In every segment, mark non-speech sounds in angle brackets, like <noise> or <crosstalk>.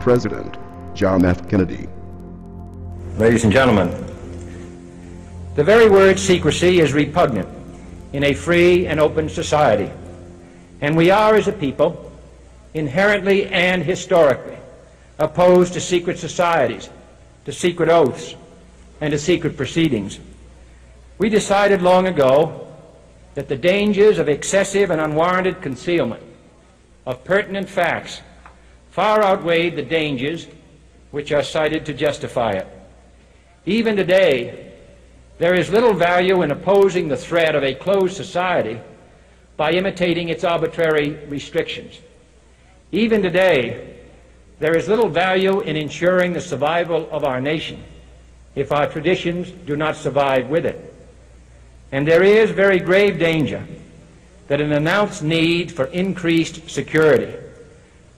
President John F. Kennedy. Ladies and gentlemen, the very word secrecy is repugnant in a free and open society. And we are, as a people, inherently and historically opposed to secret societies, to secret oaths, and to secret proceedings. We decided long ago that the dangers of excessive and unwarranted concealment of pertinent facts far outweighed the dangers which are cited to justify it. Even today, there is little value in opposing the threat of a closed society by imitating its arbitrary restrictions. Even today, there is little value in ensuring the survival of our nation if our traditions do not survive with it. And there is very grave danger that an announced need for increased security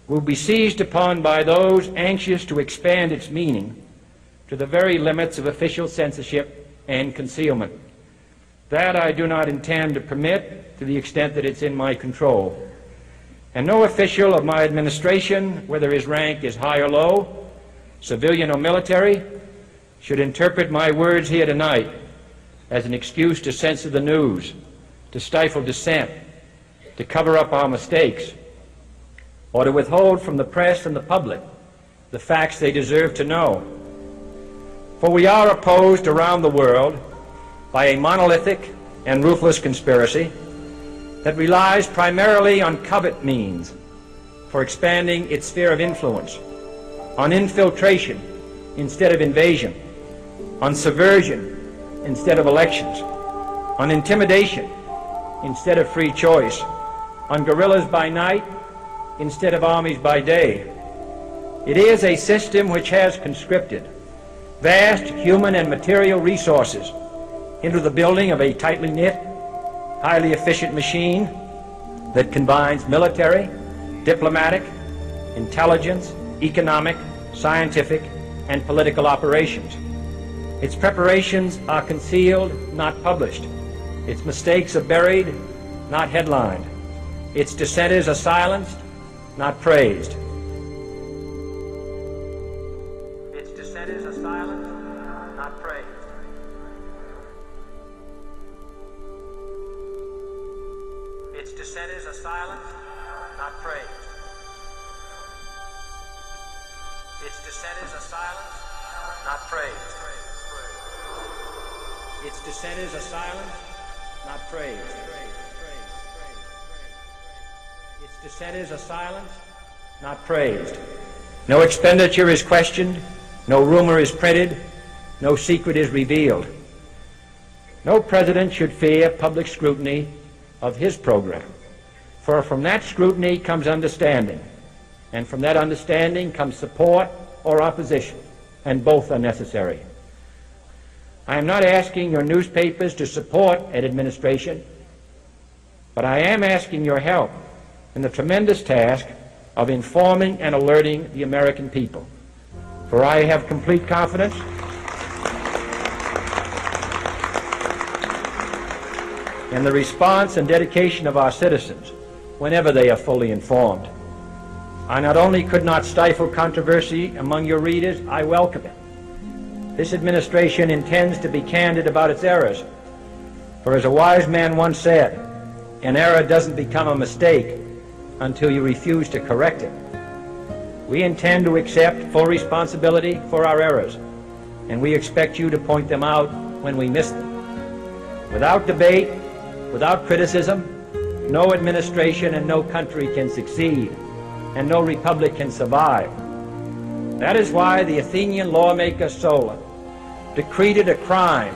will be seized upon by those anxious to expand its meaning to the very limits of official censorship and concealment. That I do not intend to permit to the extent that it's in my control. And no official of my administration, whether his rank is high or low, civilian or military, should interpret my words here tonight as an excuse to censor the news, to stifle dissent, to cover up our mistakes, or to withhold from the press and the public the facts they deserve to know. For we are opposed around the world by a monolithic and ruthless conspiracy that relies primarily on covert means for expanding its sphere of influence, on infiltration instead of invasion, on subversion instead of elections, on intimidation instead of free choice, on guerrillas by night instead of armies by day. It is a system which has conscripted vast human and material resources into the building of a tightly knit, highly efficient machine that combines military, diplomatic, intelligence, economic, scientific, and political operations. Its preparations are concealed, not published. Its mistakes are buried, not headlined. Its dissenters are silenced, not praised. Dissenters are silenced, not praised. Its dissenters are silenced, not praised. Its dissenters are silenced, not praised. Its dissenters are silenced, not praised. No expenditure is questioned, no rumor is printed, no secret is revealed. No president should fear public scrutiny of his program, for from that scrutiny comes understanding, and from that understanding comes support or opposition, and both are necessary. I am not asking your newspapers to support an administration, but I am asking your help in the tremendous task of informing and alerting the American people. For I have complete confidence in the response and dedication of our citizens whenever they are fully informed. I not only could not stifle controversy among your readers, I welcome it. This administration intends to be candid about its errors. For as a wise man once said, an error doesn't become a mistake until you refuse to correct it. We intend to accept full responsibility for our errors, and we expect you to point them out when we miss them. Without debate, without criticism, no administration and no country can succeed, and no republic can survive. That is why the Athenian lawmaker Solon decreed it a crime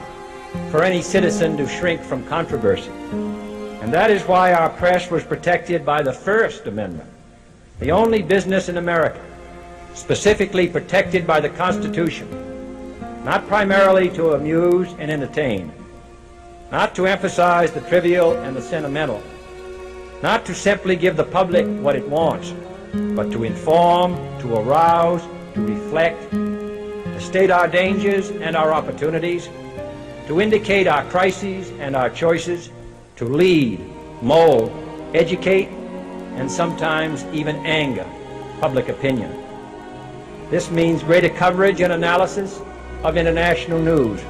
for any citizen to shrink from controversy. And that is why our press was protected by the First Amendment, the only business in America specifically protected by the Constitution, not primarily to amuse and entertain, not to emphasize the trivial and the sentimental, not to simply give the public what it wants, but to inform, to arouse, to reflect, to state our dangers and our opportunities, to indicate our crises and our choices, to lead, mold, educate, and sometimes even anger public opinion. This means greater coverage and analysis of international news,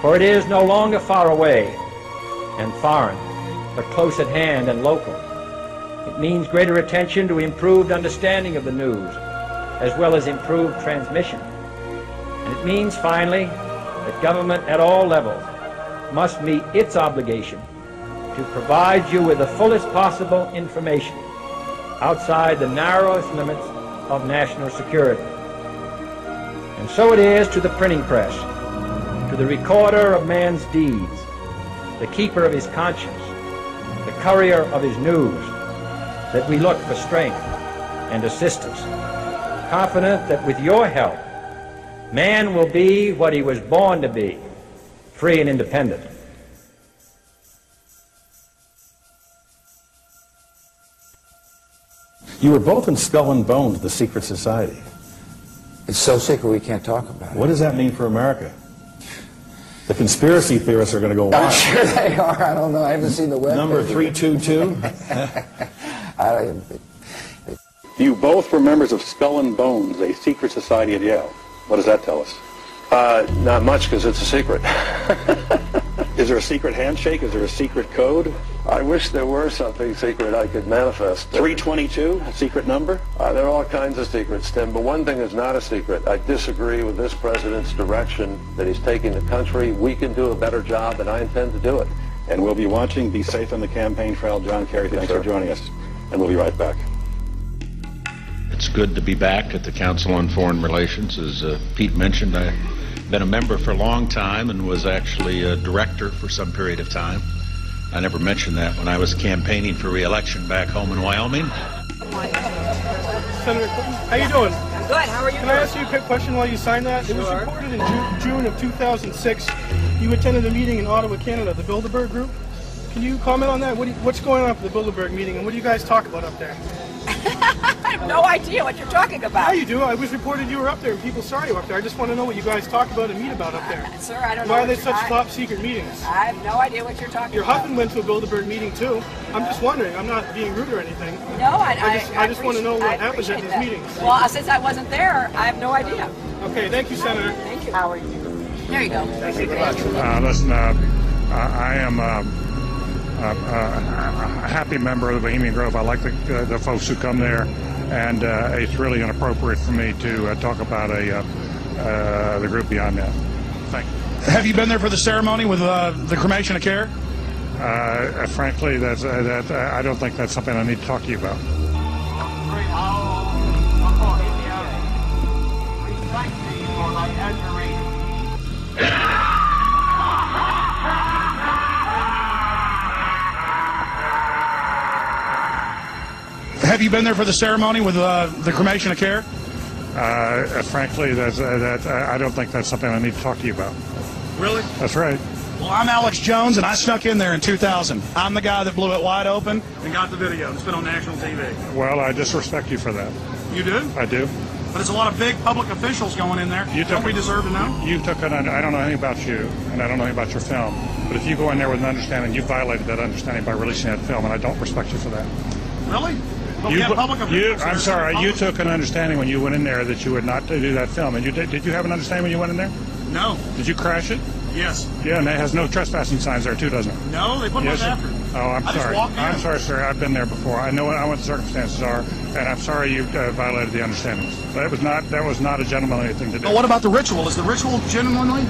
for it is no longer far away and foreign, but close at hand and local. It means greater attention to improved understanding of the news, as well as improved transmission. And it means, finally, that government at all levels must meet its obligation to provide you with the fullest possible information outside the narrowest limits of national security. And so it is to the printing press, to the recorder of man's deeds, the keeper of his conscience, the courier of his news, that we look for strength and assistance, confident that with your help, man will be what he was born to be, free and independent. You were both in Skull and Bones, the secret society. It's so secret we can't talk about it. What does that mean for America? The conspiracy theorists are going to go I'm sure they are. I don't know. I haven't seen the web. Number 322. <laughs> I don't, You both were members of Skull and Bones, a secret society at Yale. What does that tell us? Uh, not much because it's a secret. <laughs> Is there a secret handshake? Is there a secret code? I wish there were something secret I could manifest. 322, a secret number? Uh, there are all kinds of secrets, Tim, but one thing is not a secret. I disagree with this president's direction that he's taking the country. We can do a better job, and I intend to do it. And we'll be watching. Be safe on the campaign trail. John Kerry, thanks sir. for joining us. And we'll be right back. It's good to be back at the Council on Foreign Relations. As uh, Pete mentioned, I've been a member for a long time and was actually a director for some period of time. I never mentioned that when I was campaigning for re-election back home in Wyoming. Senator Clinton, how you doing? Good. How are you Can I ask you a quick question while you sign that? Sure. It was Sure. reported in Ju- June of 2006 you attended a meeting in Ottawa, Canada, the Bilderberg Group. Can you comment on that? What do you, what's going on at the Bilderberg meeting, and what do you guys talk about up there? <laughs> I have no idea what you're talking How about. you do? I was reported you were up there, and people saw you up there. I just want to know what you guys talk about and meet about up there. <laughs> Sir, I don't know. Why are what they such I- top secret meetings? I have no idea what you're talking Your about. husband went to a Bilderberg meeting too. I'm just wondering. I'm not being rude or anything. No, I, I just- I just wanna know what happens at these that. meetings. Well, since I wasn't there, I have no idea. Okay, thank you, Senator. Thank you. How are you? There you go. Uh, listen, uh, I I am um, uh, uh, a happy member of the Bohemian Grove. I like the, uh, the folks who come there, and uh, it's really inappropriate for me to uh, talk about a uh, uh, the group beyond that. Thank you. Have you been there for the ceremony with uh, the cremation of care? Uh, frankly, that's, uh, that uh, I don't think that's something I need to talk to you about. Have you been there for the ceremony with uh, the cremation of care? Uh, frankly, that's, uh, that uh, I don't think that's something I need to talk to you about. Really? That's right. Well, I'm Alex Jones, and I snuck in there in 2000. I'm the guy that blew it wide open and got the video. It's been on national TV. Well, I disrespect you for that. You do? I do. But there's a lot of big public officials going in there. You Don't we deserve to know? You took an, I don't know anything about you, and I don't know anything about your film. But if you go in there with an understanding, you violated that understanding by releasing that film, and I don't respect you for that. Really? But You, you, I'm sorry, you took an understanding when you went in there that you would not do that film. And you did, did you have an understanding when you went in there? No. Did you crash it? Yes. Yeah, and it has no trespassing signs there too, doesn't it? No, they put Yes. those after. Oh, I'm I sorry. I'm sorry, sir. I've been there before. I know what, I know what the circumstances are, and I'm sorry you uh, violated the understandings. That was not that was not a gentlemanly thing to do. But what about the ritual? Is the ritual genuinely?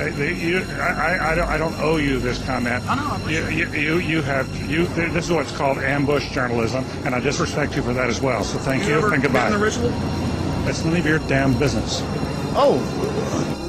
Uh, the, you, I, I, don't, I don't owe you this comment. I know, I You, you, you, you have. You. This is what's called ambush journalism, and I disrespect you for that as well. So thank you, ever and goodbye. in the ritual? It's none of your damn business. Oh.